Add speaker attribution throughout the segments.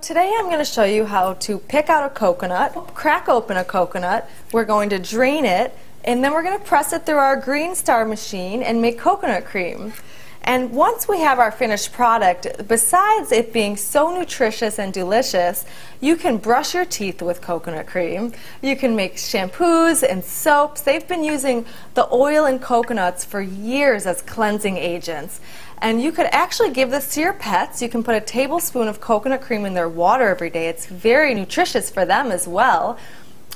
Speaker 1: Today I'm going to show you how to pick out a coconut, crack open a coconut, we're going to drain it, and then we're going to press it through our Green Star machine and make coconut cream. And once we have our finished product, besides it being so nutritious and delicious, you can brush your teeth with coconut cream. You can make shampoos and soaps. They've been using the oil in coconuts for years as cleansing agents. And you could actually give this to your pets. You can put a tablespoon of coconut cream in their water every day. It's very nutritious for them as well.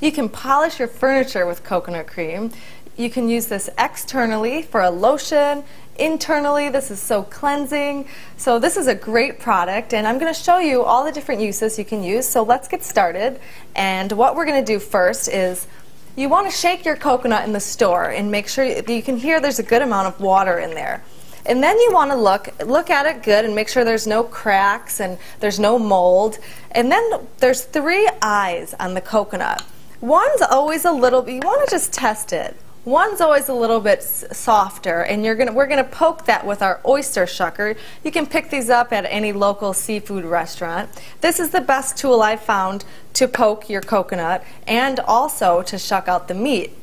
Speaker 1: You can polish your furniture with coconut cream. You can use this externally for a lotion. Internally, this is so cleansing. So this is a great product, and I'm going to show you all the different uses you can use. So let's get started. And what we're going to do first is you want to shake your coconut in the store and make sure you can hear there's a good amount of water in there. And then you want to look look at it good and make sure there's no cracks and there's no mold. And then there's three eyes on the coconut. One's always a little bit, you want to just test it. One's always a little bit softer, and you're gonna, we're going to poke that with our oyster shucker. You can pick these up at any local seafood restaurant. This is the best tool I've found to poke your coconut and also to shuck out the meat.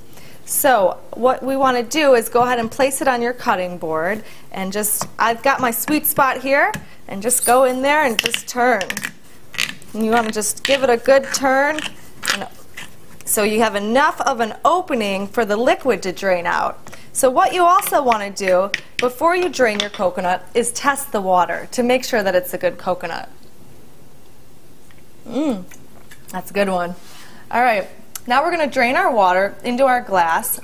Speaker 1: So what we want to do is go ahead and place it on your cutting board and just, I've got my sweet spot here, and just go in there and just turn. And you want to just give it a good turn so you have enough of an opening for the liquid to drain out. So what you also want to do before you drain your coconut is test the water to make sure that it's a good coconut. Mmm, that's a good one. All right, now we're going to drain our water into our glass.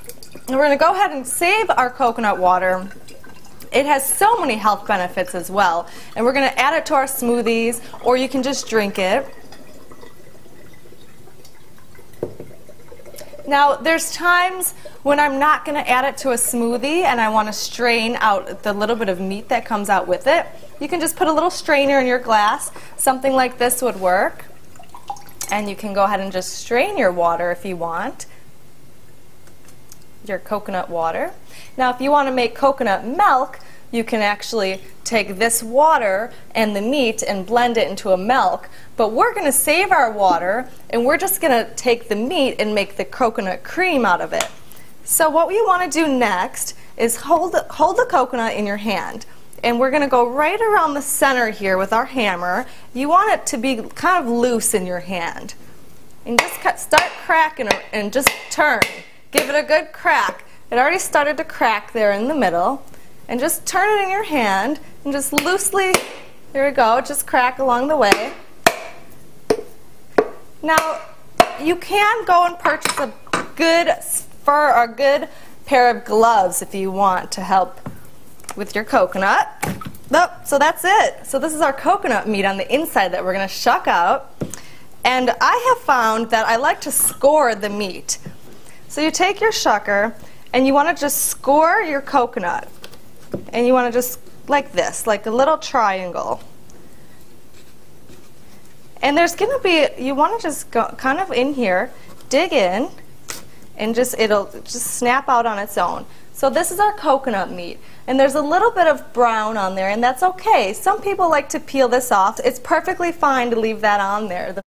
Speaker 1: And we're going to go ahead and save our coconut water. It has so many health benefits as well. And we're going to add it to our smoothies, or you can just drink it. Now, there's times when I'm not going to add it to a smoothie and I want to strain out the little bit of meat that comes out with it. You can just put a little strainer in your glass. Something like this would work. And you can go ahead and just strain your water if you want, your coconut water. Now, if you want to make coconut milk, you can actually take this water and the meat and blend it into a milk. But we're going to save our water and we're just going to take the meat and make the coconut cream out of it. So what we want to do next is hold, hold the coconut in your hand. And we're going to go right around the center here with our hammer. You want it to be kind of loose in your hand. And just cut, start cracking and just turn. Give it a good crack. It already started to crack there in the middle and just turn it in your hand and just loosely, there we go, just crack along the way. Now, you can go and purchase a good fur or a good pair of gloves if you want to help with your coconut. Nope, so that's it. So this is our coconut meat on the inside that we're going to shuck out. And I have found that I like to score the meat. So you take your shucker and you want to just score your coconut and you want to just like this, like a little triangle. And there's going to be, you want to just go kind of in here, dig in, and just, it'll just snap out on its own. So this is our coconut meat. And there's a little bit of brown on there, and that's okay. Some people like to peel this off. It's perfectly fine to leave that on there.